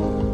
Bye.